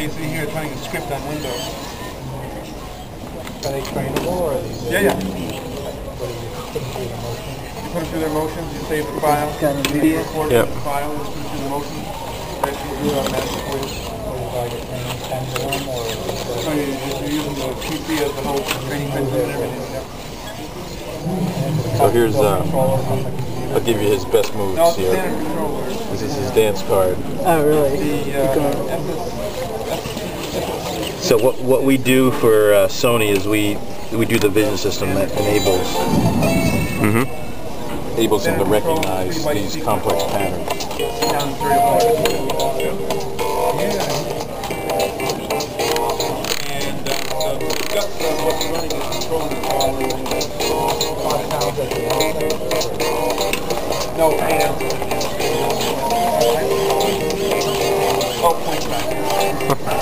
you see here trying to script on Windows. Are they trainable or are these? Yeah, yeah. What do you put through the motion? You put them through their motions, you save the file. Kind of you record Yep. the file, it's put through the motions. That should do it automatically for you. Or is like a training pendulum or is it So you- you're using the PC as the whole training method and everything. So here's, uh, control over the computer? I'll give you his best moves No, here. This is his dance card. Oh, really? The, uh, FS So what what we do for uh, Sony is we we do the vision system that enables mm-hmm. enables him to recognize these complex patterns. Sounds very